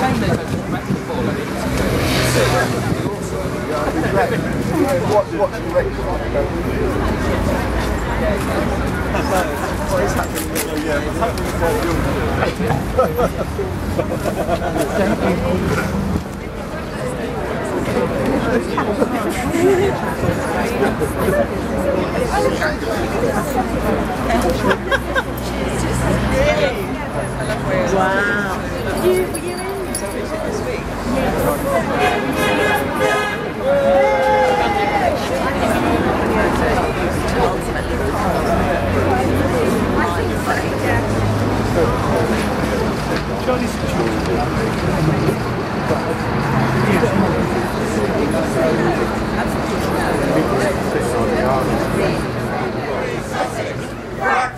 shame they don't to the ball. What, what do you reckon? What is? Yeah,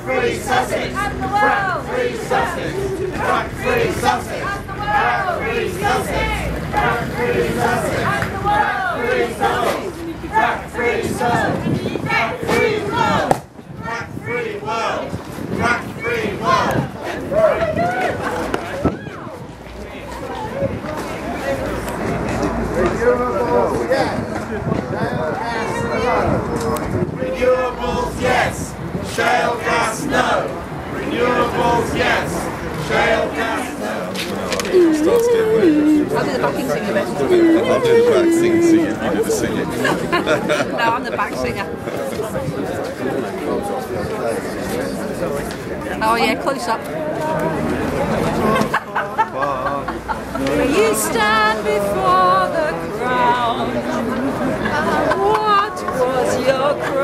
free Sussex! Free Sussex! Frack free Sussex! Frack free Sussex! Frack free Sussex! Frack free Sussex! Frack free world! Frack free world! Frack free world! Renewables, yes. Shale gas, no. Renewables, yes. Shale gas, no. Starts getting weird. I'll do the backing singer bit. I'll do the back sing, sing you do the singing. No, I'm the back singer. Oh yeah, close up. you stand before the crown. What was your crime?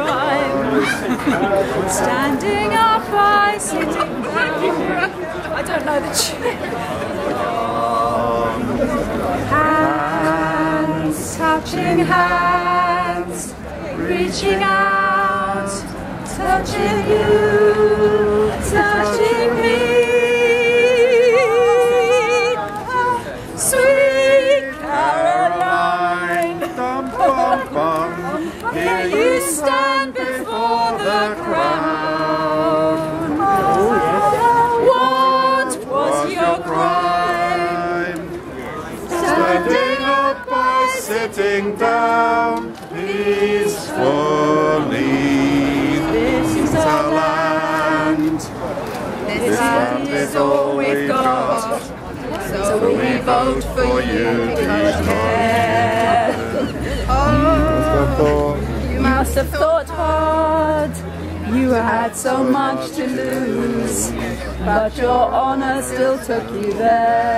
Standing up by sitting down. I don't know the tune. Hands touching hands, reaching out, touching you, touching me. Oh, sweet Caroline, here you stand sitting down peacefully. This is Our land. This land is all we've got. So we vote for you because care. Oh, you must have thought hard. You had so much to lose, but your honor still took you there.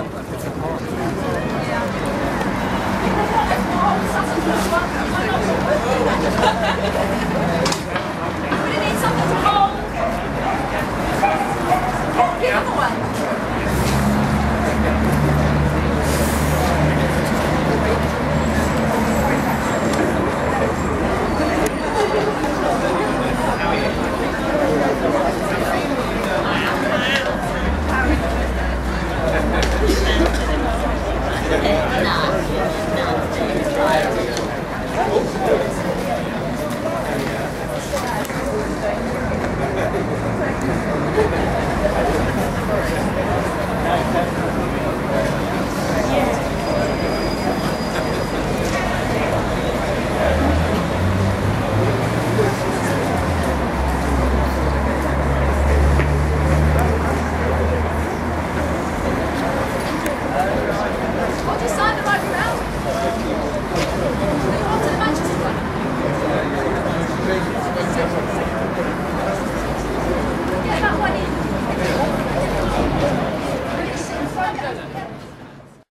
Thank you.